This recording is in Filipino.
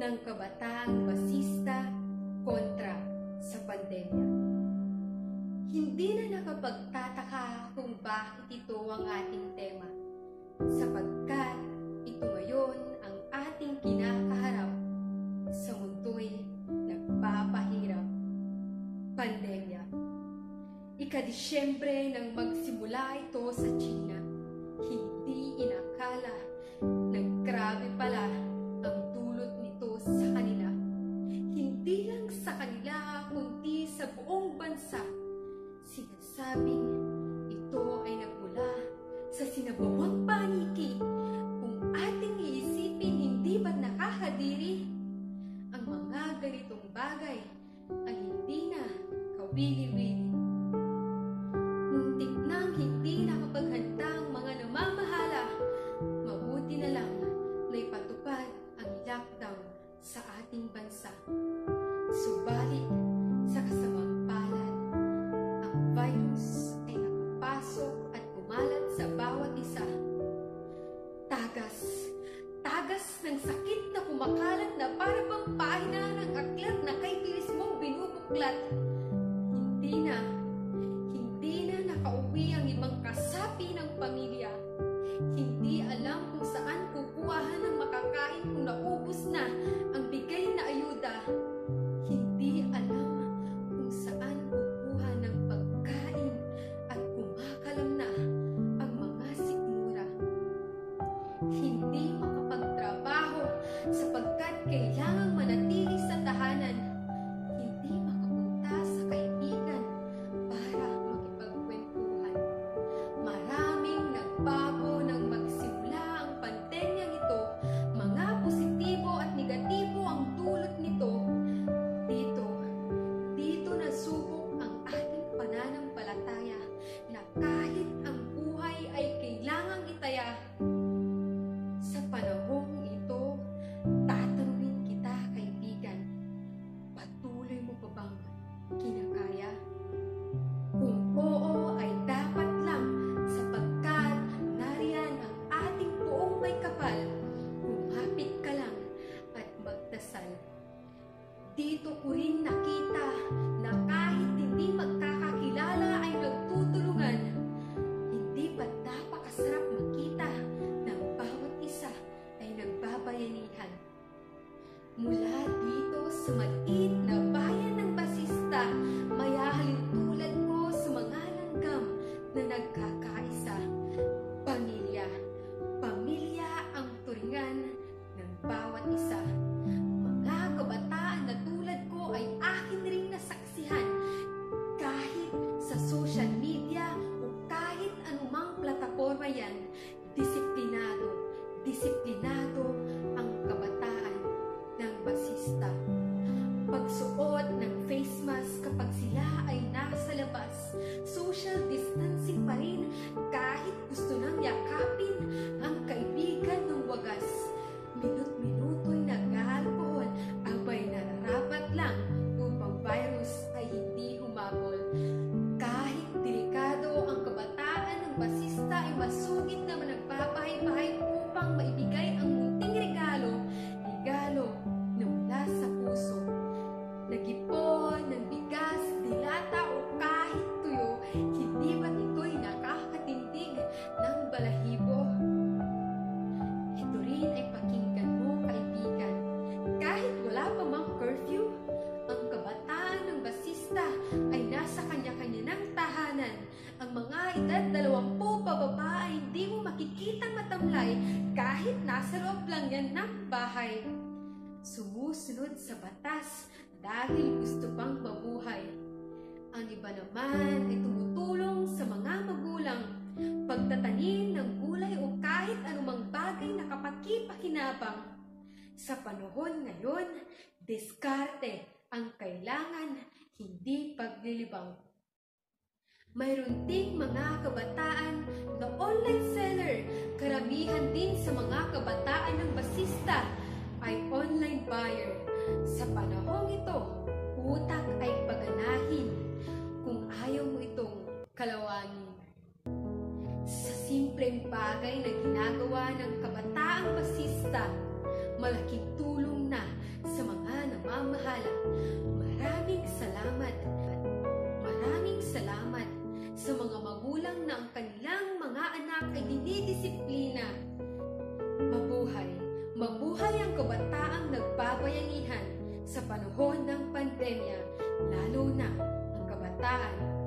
ng kabataang basista kontra sa pandemya. Hindi na nakapagtataka kung bakit ito ang ating tema, sapagkat ito ngayon ang ating kinakaharap sa mundo'y nagpapahirap. Pandemya. Ikadisyembre nang magsimula ito sa China sinabawang paniki. Kung ating iisipin, hindi ba nakakadiri? Ang mga ganitong bagay ay hindi na kawili-wili. dito ko rin nakita na edad 20 pababa ay hindi mo makikitang matamlay kahit nasa loob lang yan ng bahay. Sumusunod sa batas dahil gusto pang mabuhay. Ang iba naman ay tumutulong sa mga magulang, pagtatanim ng gulay o kahit anumang bagay na kapakipakinabang. Sa panahon ngayon, diskarte ang kailangan, hindi paglilibang. Mayroon ding mga kabataan na online seller. Karamihan din sa mga kabataan ng basista ay online buyer. Sa panahong ito, utak ay paganahin kung ayaw mo itong kalawanin. Sa simpleng bagay na ginagawa ng kabataang basista, malaking tulong na sa mga namamahala. Maraming salamat! magulang na ang kanilang mga anak ay dinidisiplina. Mabuhay! Mabuhay ang kabataang nagbabayangihan sa panahon ng pandemya, lalo na ang kabataan